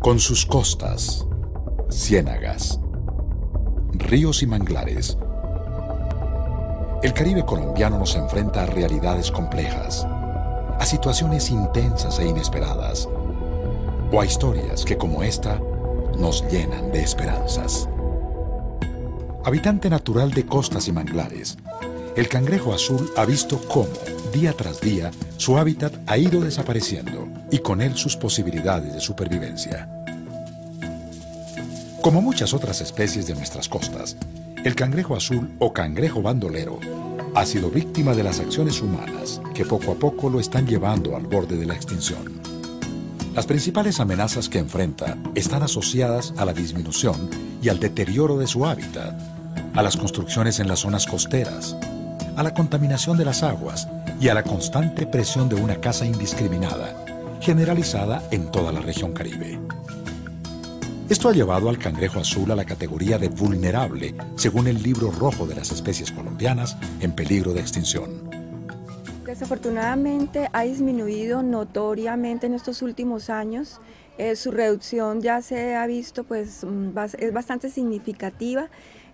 Con sus costas, ciénagas, ríos y manglares, el Caribe colombiano nos enfrenta a realidades complejas, a situaciones intensas e inesperadas, o a historias que como esta nos llenan de esperanzas. Habitante natural de costas y manglares, el cangrejo azul ha visto cómo, día tras día, su hábitat ha ido desapareciendo y con él sus posibilidades de supervivencia. Como muchas otras especies de nuestras costas, el cangrejo azul o cangrejo bandolero ha sido víctima de las acciones humanas que poco a poco lo están llevando al borde de la extinción. Las principales amenazas que enfrenta están asociadas a la disminución y al deterioro de su hábitat, a las construcciones en las zonas costeras, a la contaminación de las aguas y a la constante presión de una caza indiscriminada, generalizada en toda la región caribe. Esto ha llevado al cangrejo azul a la categoría de vulnerable, según el libro rojo de las especies colombianas en peligro de extinción. Desafortunadamente ha disminuido notoriamente en estos últimos años. Eh, su reducción ya se ha visto, pues mm, es bastante significativa.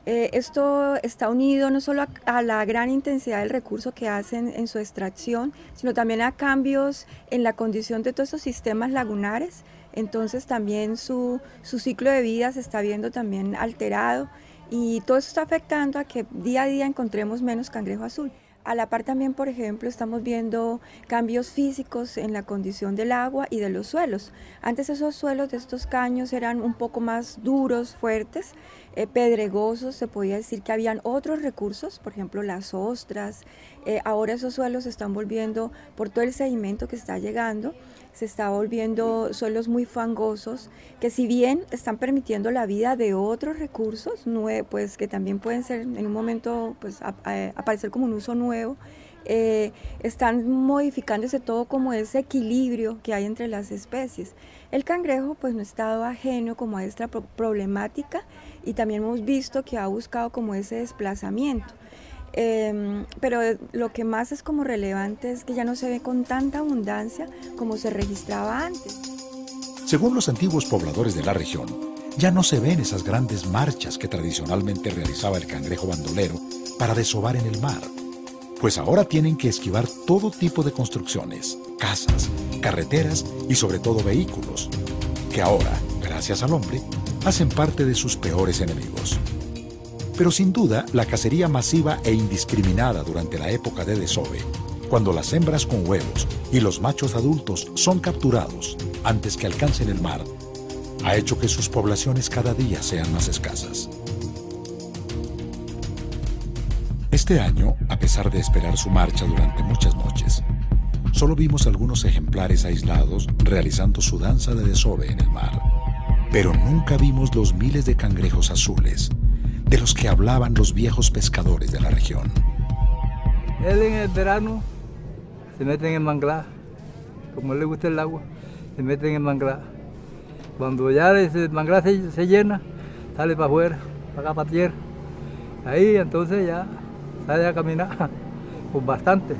Eh, esto está unido no solo a, la gran intensidad del recurso que hacen en su extracción, sino también a cambios en la condición de todos estos sistemas lagunares entonces también su, ciclo de vida se está viendo también alterado y todo eso está afectando a que día a día encontremos menos cangrejo azul. A la par también, por ejemplo, estamos viendo cambios físicos en la condición del agua y de los suelos. Antes esos suelos de estos caños eran un poco más duros, fuertes, eh, pedregosos, se podía decir que habían otros recursos, por ejemplo las ostras. Eh, ahora esos suelos se están volviendo, por todo el sedimento que está llegando, se está volviendo suelos muy fangosos, que si bien están permitiendo la vida de otros recursos, pues que también pueden ser en un momento pues, aparecer como un uso nuevo, eh, están modificándose todo como ese equilibrio que hay entre las especies. El cangrejo pues no ha estado ajeno como a esta problemática y también hemos visto que ha buscado como ese desplazamiento. Em, pero lo que más es como relevante es que ya no se ve con tanta abundancia como se registraba antes. Según los antiguos pobladores de la región, ya no se ven esas grandes marchas que tradicionalmente realizaba el cangrejo bandolero para desovar en el mar, pues ahora tienen que esquivar todo tipo de construcciones, casas, carreteras y sobre todo vehículos, que ahora, gracias al hombre, hacen parte de sus peores enemigos. Pero sin duda, la cacería masiva e indiscriminada durante la época de desove, cuando las hembras con huevos y los machos adultos son capturados antes que alcancen el mar, ha hecho que sus poblaciones cada día sean más escasas. Este año, a pesar de esperar su marcha durante muchas noches, solo vimos algunos ejemplares aislados realizando su danza de desove en el mar. Pero nunca vimos los miles de cangrejos azules de los que hablaban los viejos pescadores de la región. Él en el verano se mete en el manglar, como le gusta el agua, se mete en el manglar. Cuando ya el manglar se, llena, sale para afuera, para acá para tierra. Ahí entonces ya sale a caminar, con bastante,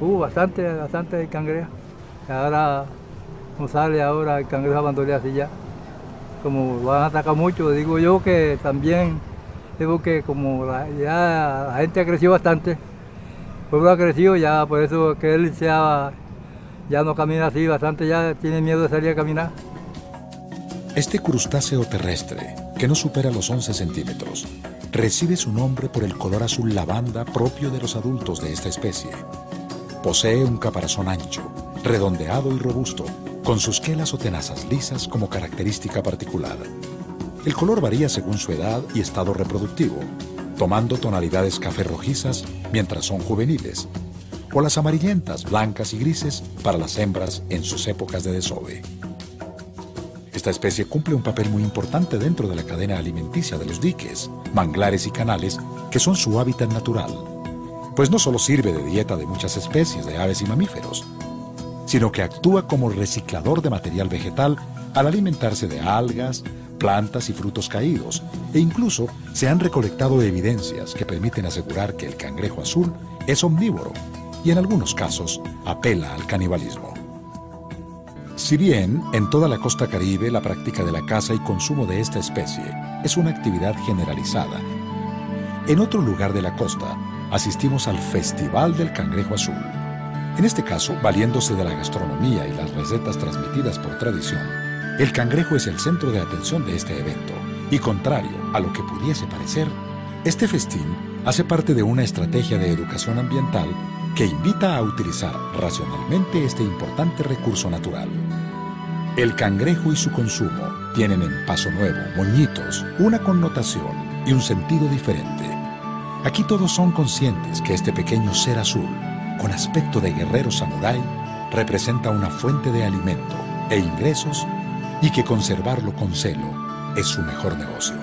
hubo bastante, bastante cangrejo. Ahora no sale ahora el cangrejo abandoneado así ya. Como van a atacar mucho, digo yo que también digo que como ya la gente ha crecido bastante, el pueblo ha crecido ya, por eso que él ya no camina así bastante, ya tiene miedo de salir a caminar. Este crustáceo terrestre, que no supera los 11 centímetros, recibe su nombre por el color azul lavanda propio de los adultos de esta especie. Posee un caparazón ancho, redondeado y robusto, con sus quelas o tenazas lisas como característica particular. El color varía según su edad y estado reproductivo, tomando tonalidades café rojizas mientras son juveniles, o las amarillentas, blancas y grises para las hembras en sus épocas de desove. Esta especie cumple un papel muy importante dentro de la cadena alimenticia de los diques, manglares y canales que son su hábitat natural, pues no solo sirve de dieta de muchas especies de aves y mamíferos, sino que actúa como reciclador de material vegetal al alimentarse de algas, plantas y frutos caídos, e incluso se han recolectado evidencias que permiten asegurar que el cangrejo azul es omnívoro y en algunos casos apela al canibalismo. Si bien en toda la costa caribe la práctica de la caza y consumo de esta especie es una actividad generalizada, en otro lugar de la costa asistimos al Festival del Cangrejo Azul. En este caso, valiéndose de la gastronomía y las recetas transmitidas por tradición, el cangrejo es el centro de atención de este evento y contrario a lo que pudiese parecer, este festín hace parte de una estrategia de educación ambiental que invita a utilizar racionalmente este importante recurso natural. El cangrejo y su consumo tienen en Paso Nuevo, Moñitos, una connotación y un sentido diferente. Aquí todos son conscientes que este pequeño ser azul, con aspecto de guerrero samurái, representa una fuente de alimento e ingresos y que conservarlo con celo es su mejor negocio.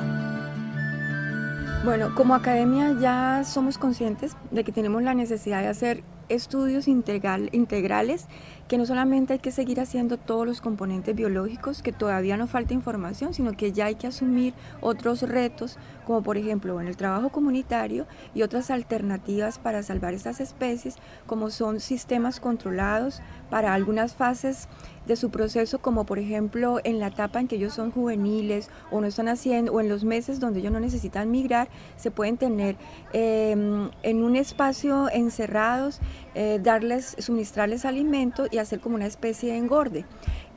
Bueno, como academia ya somos conscientes de que tenemos la necesidad de hacer estudios integral, integrales que no solamente hay que seguir haciendo todos los componentes biológicos, que todavía no falta información, sino que ya hay que asumir otros retos, como por ejemplo en el trabajo comunitario y otras alternativas para salvar estas especies, como son sistemas controlados para algunas fases de su proceso, como por ejemplo en la etapa en que ellos son juveniles o no están haciendo, o en los meses donde ellos no necesitan migrar, se pueden tener em, en un espacio encerrados, eh, darles, suministrarles alimento y hacer como una especie de engorde.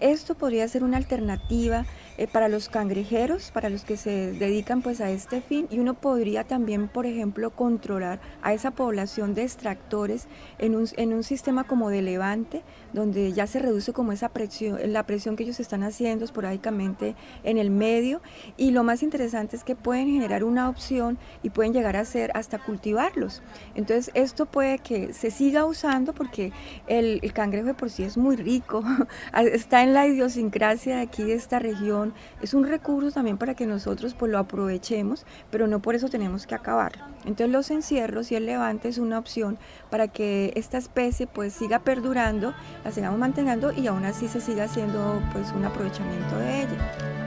Esto podría ser una alternativa eh, para los cangrejeros, para los que se dedican pues a este fin y uno podría también, por ejemplo, controlar a esa población de extractores en un, en un sistema como de levante, donde ya se reduce como esa presión, la presión que ellos están haciendo esporádicamente en el medio y lo más interesante es que pueden generar una opción y pueden llegar a ser hasta cultivarlos. Entonces esto puede que se siga usando porque el, el cangrejo de por sí es muy rico, está la idiosincrasia de aquí de esta región es un recurso también para que nosotros pues lo aprovechemos, pero no por eso tenemos que acabarlo. Entonces los encierros y el levante es una opción para que esta especie pues siga perdurando, la sigamos manteniendo y aún así se siga haciendo pues un aprovechamiento de ella.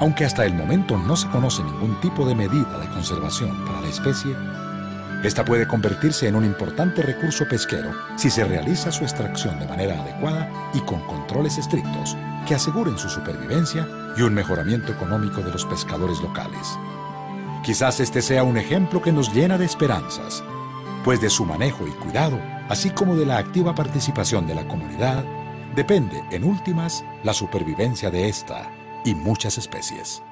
Aunque hasta el momento no se conoce ningún tipo de medida de conservación para la especie, esta puede convertirse en un importante recurso pesquero si se realiza su extracción de manera adecuada y con controles estrictos que aseguren su supervivencia y un mejoramiento económico de los pescadores locales. Quizás este sea un ejemplo que nos llena de esperanzas, pues de su manejo y cuidado, así como de la activa participación de la comunidad, depende, en últimas, la supervivencia de esta y muchas especies.